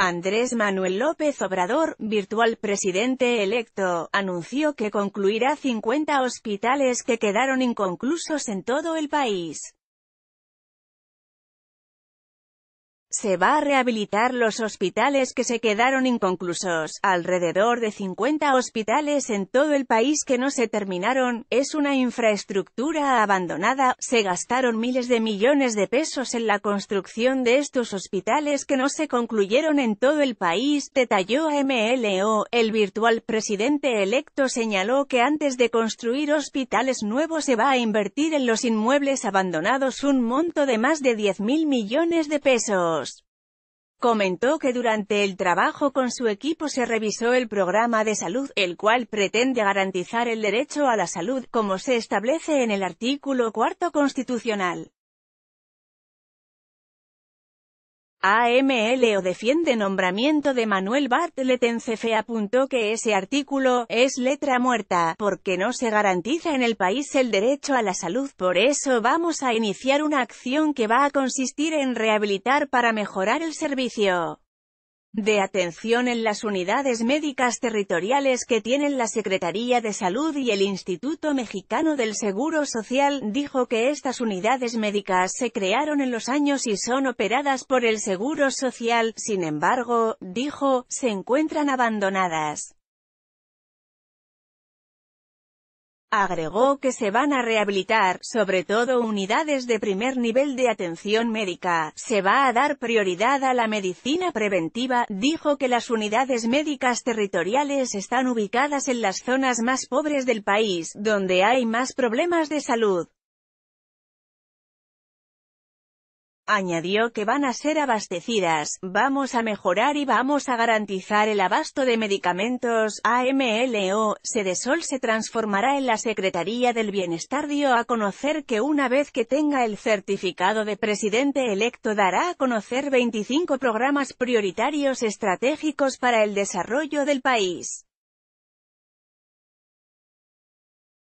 Andrés Manuel López Obrador, virtual presidente electo, anunció que concluirá 50 hospitales que quedaron inconclusos en todo el país. Se va a rehabilitar los hospitales que se quedaron inconclusos, alrededor de 50 hospitales en todo el país que no se terminaron, es una infraestructura abandonada, se gastaron miles de millones de pesos en la construcción de estos hospitales que no se concluyeron en todo el país, detalló MLO, el virtual presidente electo señaló que antes de construir hospitales nuevos se va a invertir en los inmuebles abandonados un monto de más de 10 mil millones de pesos. Comentó que durante el trabajo con su equipo se revisó el programa de salud, el cual pretende garantizar el derecho a la salud, como se establece en el artículo cuarto constitucional. AMLO defiende nombramiento de Manuel Bartlett en apuntó que ese artículo es letra muerta, porque no se garantiza en el país el derecho a la salud. Por eso vamos a iniciar una acción que va a consistir en rehabilitar para mejorar el servicio de atención en las unidades médicas territoriales que tienen la Secretaría de Salud y el Instituto Mexicano del Seguro Social, dijo que estas unidades médicas se crearon en los años y son operadas por el Seguro Social, sin embargo, dijo, se encuentran abandonadas. Agregó que se van a rehabilitar, sobre todo unidades de primer nivel de atención médica, se va a dar prioridad a la medicina preventiva, dijo que las unidades médicas territoriales están ubicadas en las zonas más pobres del país, donde hay más problemas de salud. Añadió que van a ser abastecidas, vamos a mejorar y vamos a garantizar el abasto de medicamentos. AMLO, Sedesol se transformará en la Secretaría del Bienestar dio a conocer que una vez que tenga el certificado de presidente electo dará a conocer 25 programas prioritarios estratégicos para el desarrollo del país.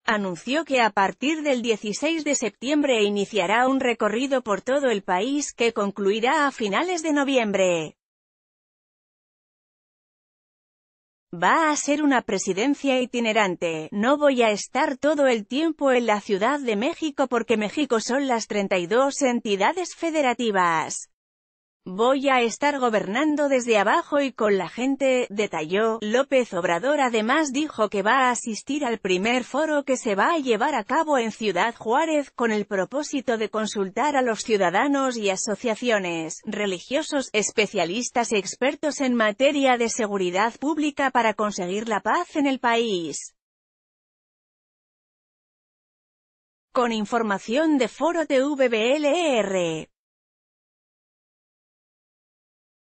Anunció que a partir del 16 de septiembre iniciará un recorrido por todo el país que concluirá a finales de noviembre. Va a ser una presidencia itinerante, no voy a estar todo el tiempo en la Ciudad de México porque México son las 32 entidades federativas. Voy a estar gobernando desde abajo y con la gente, detalló. López Obrador además dijo que va a asistir al primer foro que se va a llevar a cabo en Ciudad Juárez, con el propósito de consultar a los ciudadanos y asociaciones, religiosos, especialistas y expertos en materia de seguridad pública para conseguir la paz en el país. Con información de Foro TVBLR.